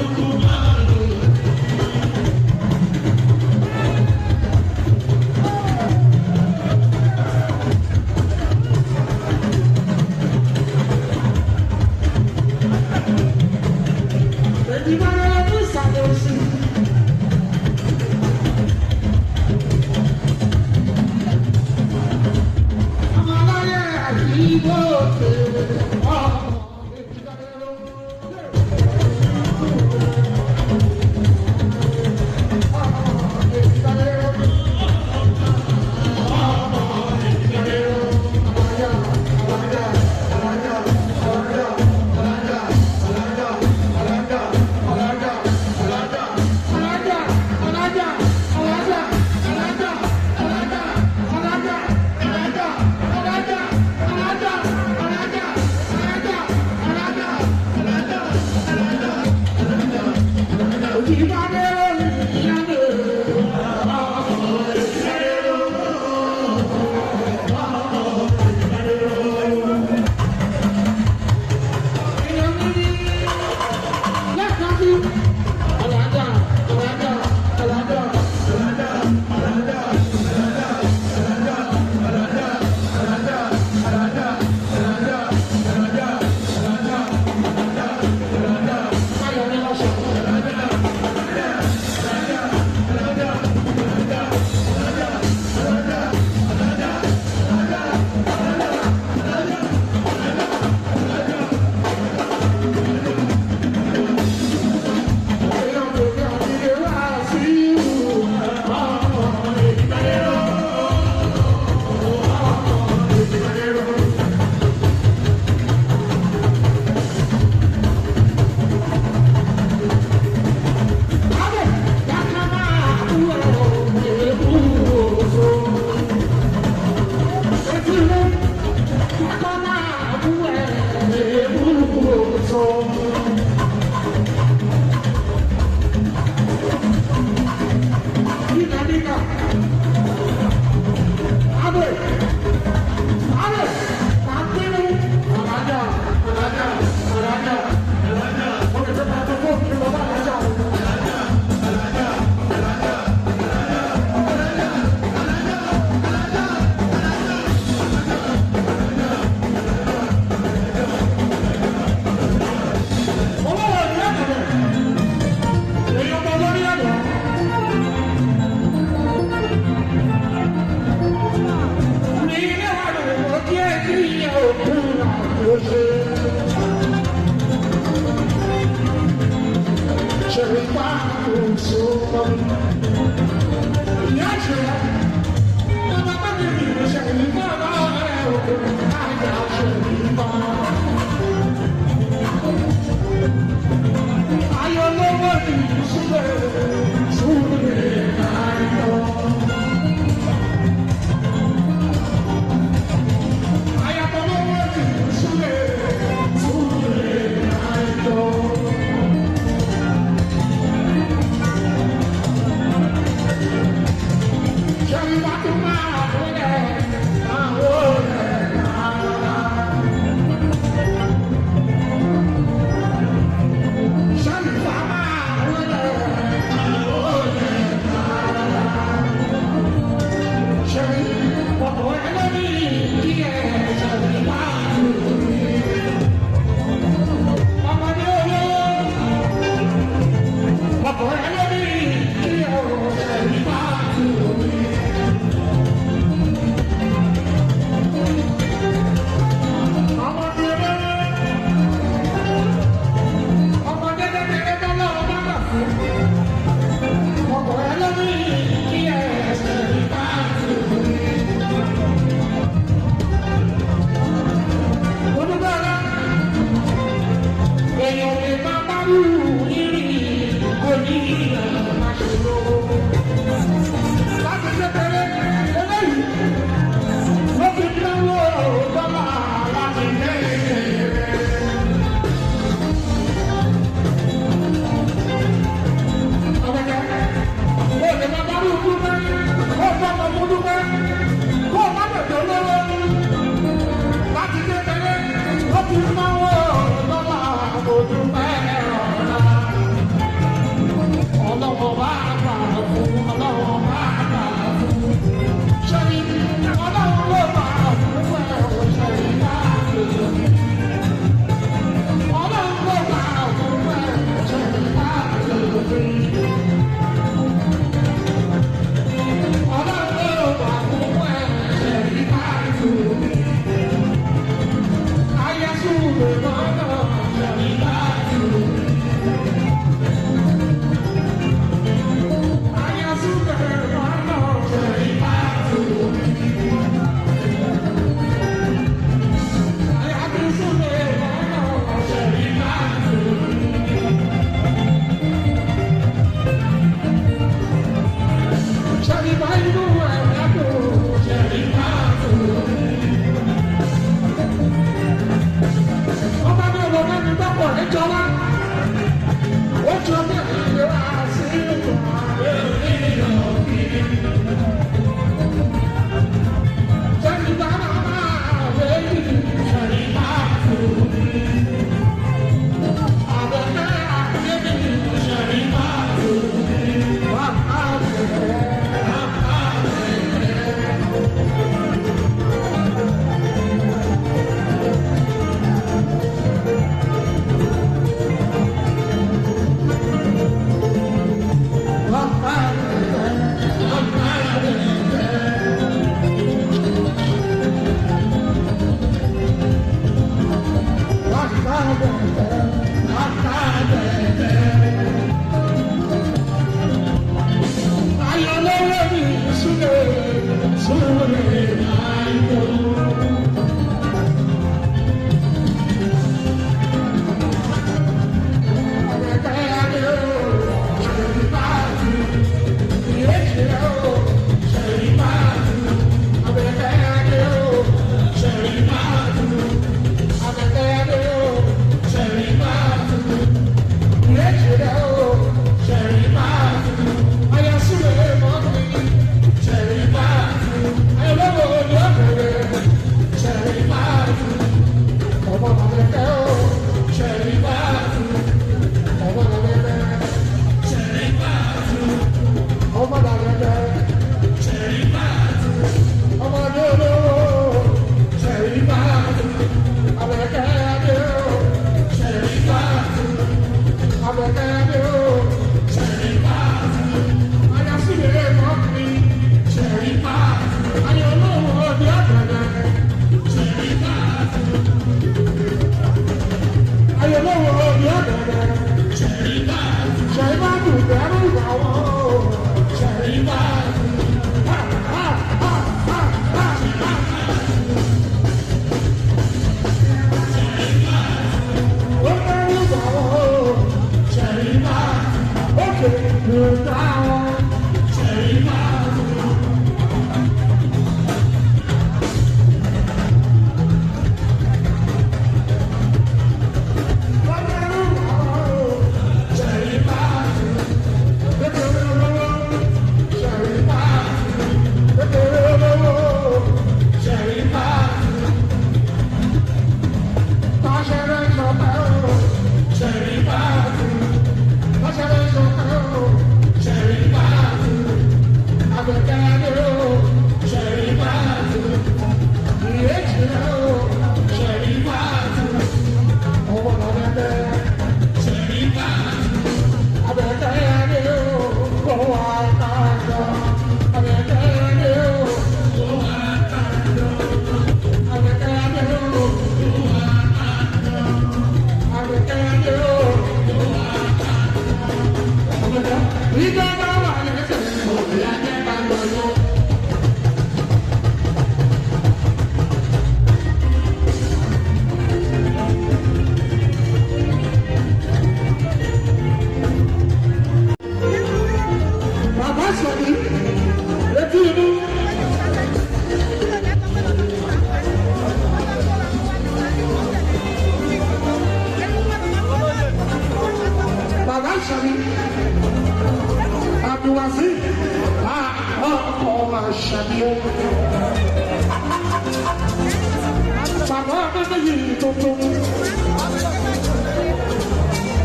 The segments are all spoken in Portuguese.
Thank you. Keep on. you Thank you.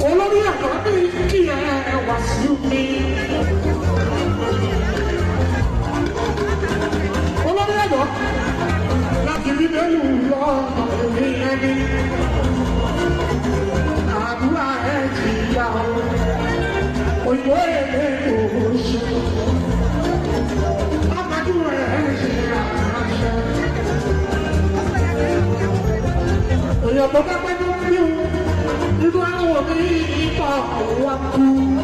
olórí ẹ̀kọ́ ní que é o sí mi. olórí ẹ̀kọ́ láti fi bẹ́lú lọ èmi ẹni. àdúrà ẹ̀ jìyà o òyìnbó èmi. Bapak, Bapak, Ibu, 苦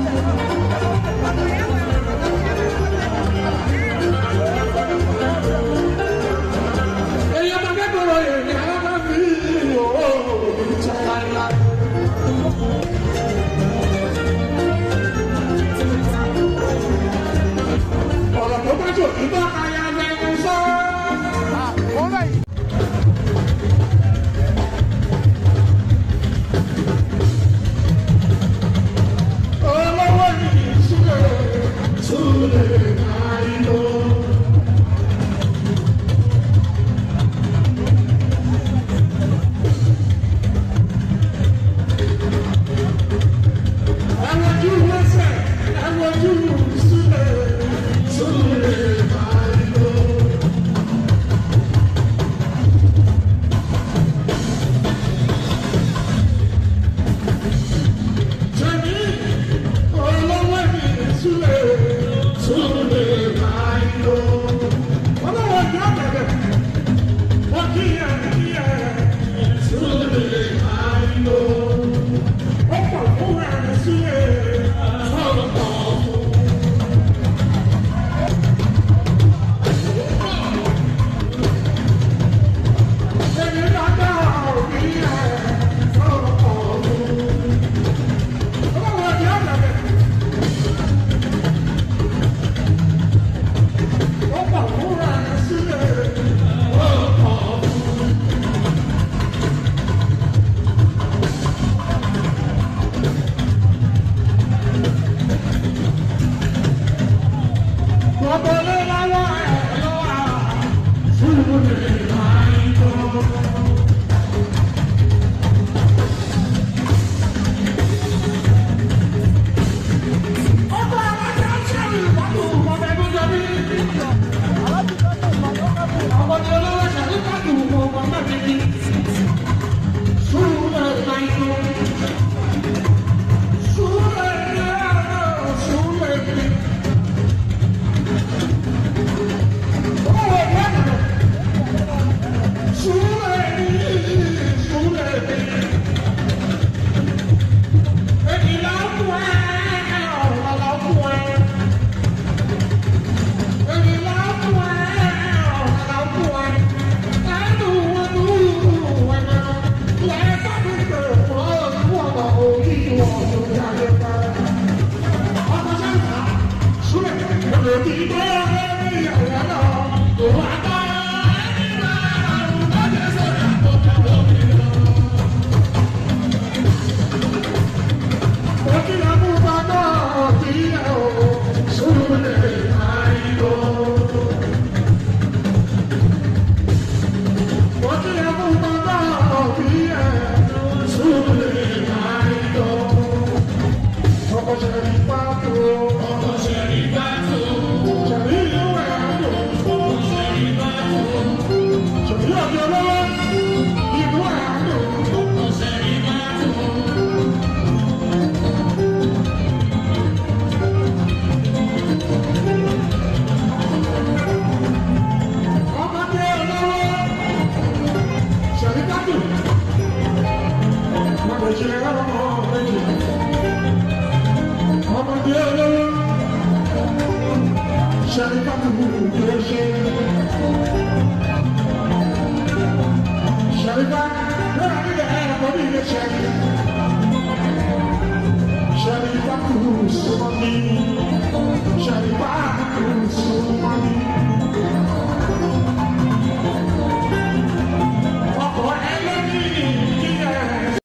Shall we back to who's